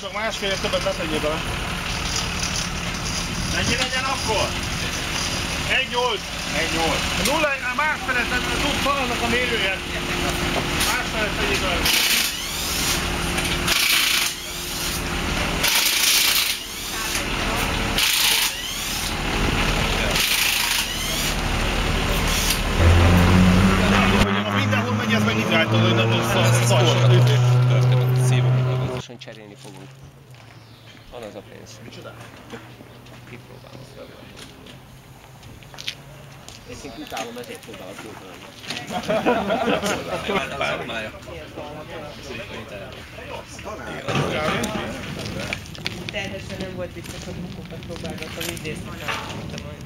hogy csak másfél többet betegyél bele. Mennyi legyen akkor? 1-8. 1-8. A nulla, a másfelet, a tud faladnak a mérője. Másfelet tegyék bele. Hogy mindenhol megy, ez meg izáltad, hogy nem szar. Biztosan cserélni fogunk. Van az a pénz. Micsoda? Kipróbálom. Én utálom, ezért próbálok kódolni. Pármája. Természetesen nem volt biztos, hogy bukokat próbálgatom, idézni mondtam, hogy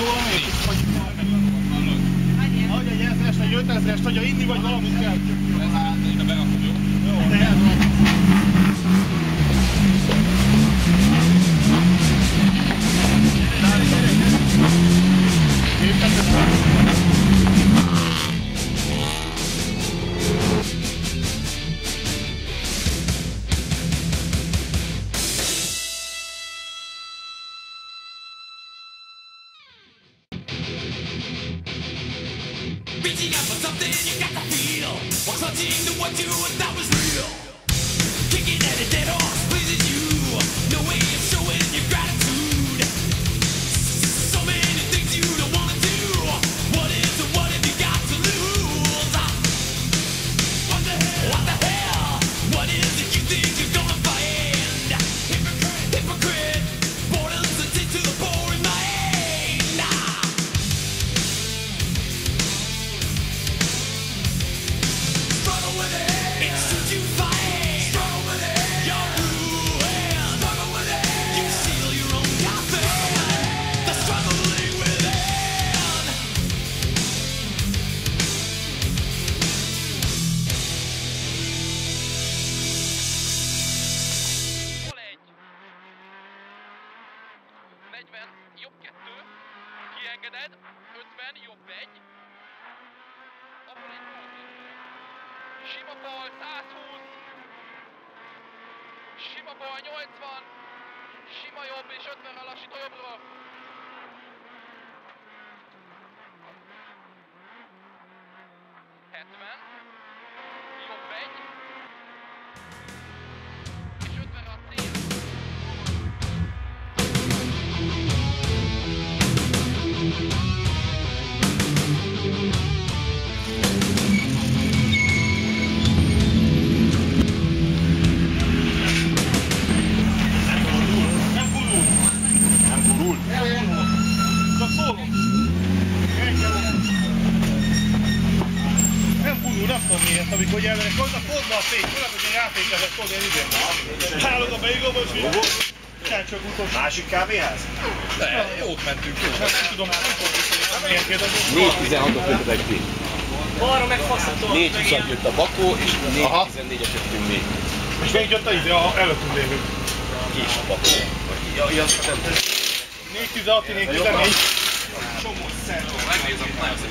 cool. Kiengeded, 50, jobb egy, abból egy gót. Sima bal, 120, sima bal, 80, sima jobb és 50-re lassító jobbra. Hogy elmenek, hogy a fék, olyan, hogy én ráfékezek, tudod, én izé. Hálok a beigóba, és csak utolsó. Másik kávéház? De jót mentünk, jó. Nem tudom, nem tudom, hogy milyen kérdező. 4-16-ot jöttetek ki. Balra meg faszatol. 4 20 jött a Bakó, és 4-14-et jöttünk mi. És még jött a a előttünk lévő. Ki is a Bakó? Ja, ja, azt nem tudom. 416, 414. Csomó szer. Megnézem, nagyon szép.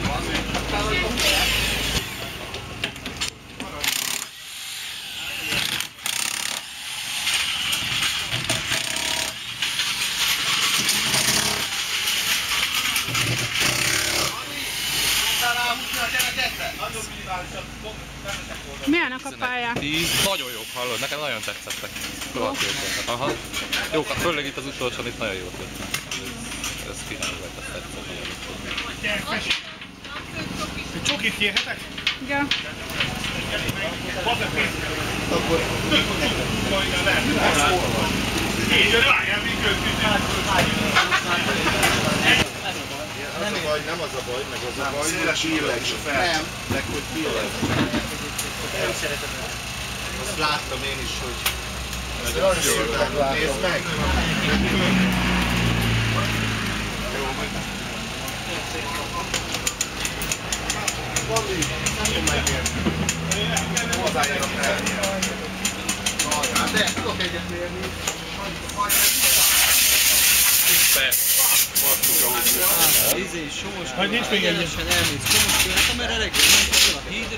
Milyenek a pályák? 10, nagyon jók hallod, nekem nagyon jók voltak. Aha. Jók, főleg itt az utolsón itt nagyon jók jöttek. Ez király volt, azt tetszett nagyon. Egy Csokit kérhetek? Pénzt. Akkor... Köztünk. Az a baj, nem az a baj, meg az a baj, hogy billeg. Nem, meg hogy billeg. Azt láttam én is, hogy nagyon szépen. Nézd meg! Jó, Hozzájárok el. Hát de tudok egyet mérni. Izé, sós, Majd nincs még egy. elmész Komosfőre, amerre reggel mentek fel a hídra,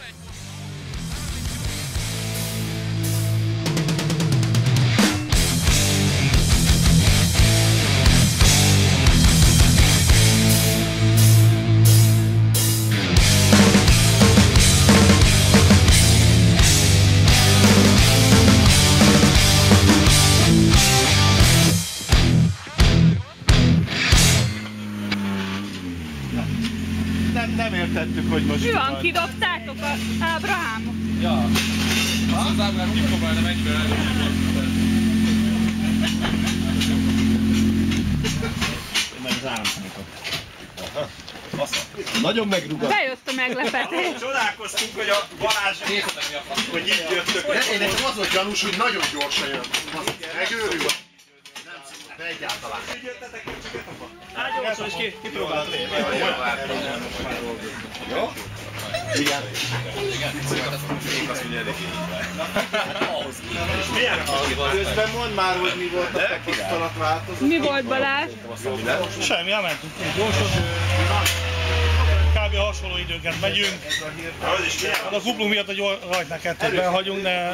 hol Nem, nem értettük, hogy most Mi van, kidobtátok a Ábrahámot? Ja. Azt az Ábrám kipróbálna mennyire Meg az áramszámított. Nagyon megrugott. Bejött a meglepetés. Csodálkoztunk, hogy a Balázs, Nézzetek mi a fasz. hogy így jöttök. Én nekem az volt gyanús, hogy nagyon gyorsan jön. Megőrül. De egyáltalán. Ágyolszol is ki, kipróbáltad. Jó? Igen. Közben mondd már, hogy mi volt a tapasztalatváltozat. Mi volt Balázs? Semmi, elmentünk gyorsan. Kb. hasonló időket megyünk. A kuplunk miatt, hogy rajtnál kettőben hagyunk, de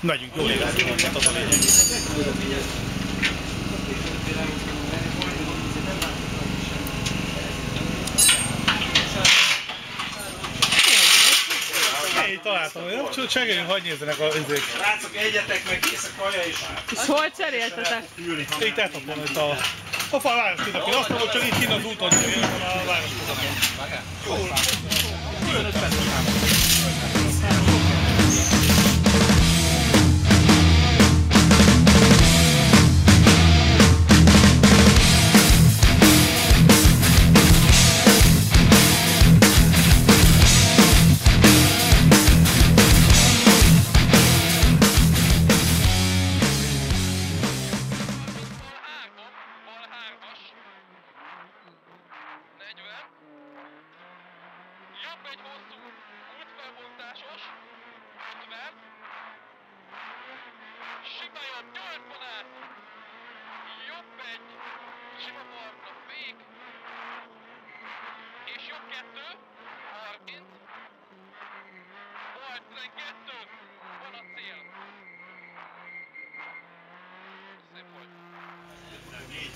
megyünk, jól érezzük magunkat, az a lényeg. Én találtam, hogy csak segélyünk, hagyj nézzenek a izék. Rácok, egyetek meg, kész a kaja is. És hol cseréltetek? Itt eltapom itt a... A fa város kidapja. Azt mondom, hogy csak itt kint az úton a város kidapja. bal egy hosszú, útfelbontásos, 50, sima jobb, 80 át, jobb egy, sima barna, fék, és jobb kettő, 30, bal 12, van a cél. Szép volt.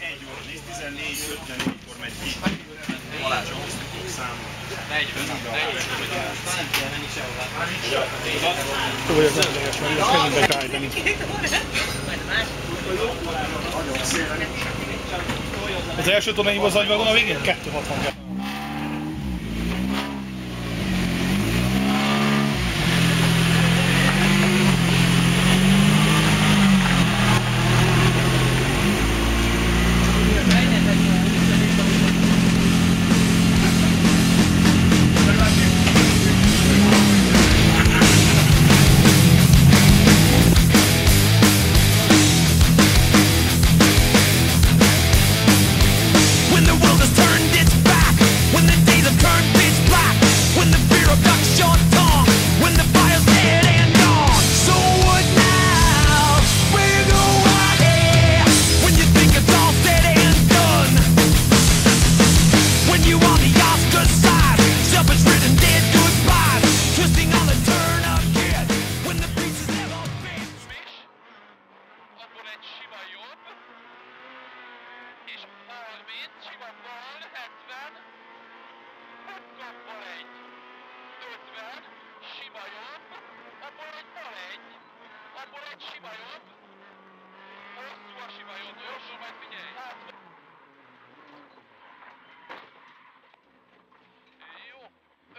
1 óra 10, 14, 54-kor megy ki. Balázs, osztjuk számot. 40, 40. Jó, ez nem leges, mert ezt kezünkbe kell állítani. Az első tornaimban az agyvagon a végén 260 kell.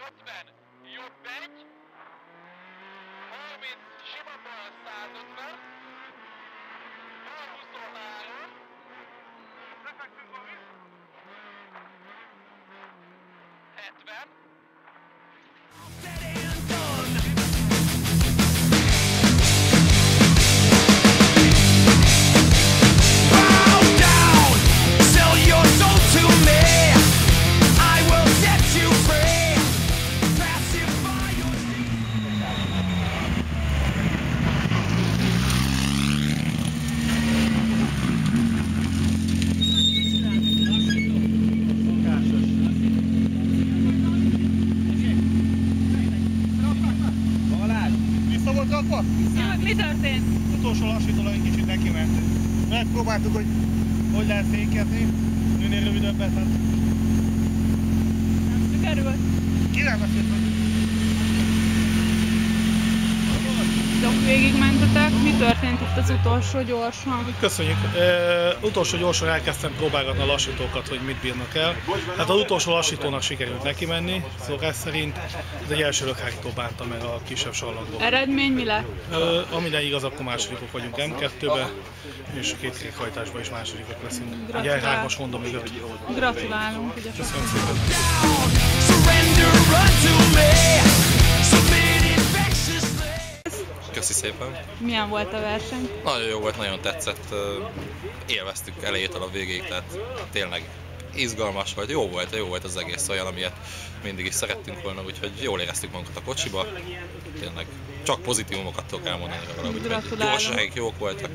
50, jobb egy, 30, sima bal 150, Megpróbáltuk, hogy hogy lehet fékezni. Minél rövidebbet, hát Nem sikerült. kivel beszélt, hogy Dok végig mentetek. Mi történt itt az utolsó gyorsan? Köszönjük. Uh, utolsó gyorsan elkezdtem próbálgatni a lassítókat, hogy mit bírnak el. Hát az utolsó lassítónak sikerült neki menni, szokás szerint. Ez egy első lökhárító bánta meg a kisebb sallangból. Eredmény mi lett? Uh, minden igaz, akkor másodikok vagyunk M2-be, és a két kékhajtásban is másodikok leszünk. Egy Gratulál. R3-as Honda mögött. Gratulálunk? Köszönöm szépen. surrender unto me köszi szépen. Milyen volt a verseny? Nagyon jó volt, nagyon tetszett. Élveztük elejétől a végéig, tehát tényleg izgalmas volt, jó volt, jó volt az egész olyan, amilyet mindig is szerettünk volna, úgyhogy jól éreztük magunkat a kocsiba. Tényleg csak pozitívumokat tudok elmondani róla, úgyhogy gyorsaik jók voltak.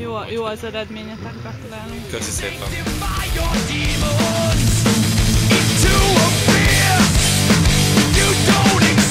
Jó, jó az eredményetek, gratulálunk. Köszi szépen. You don't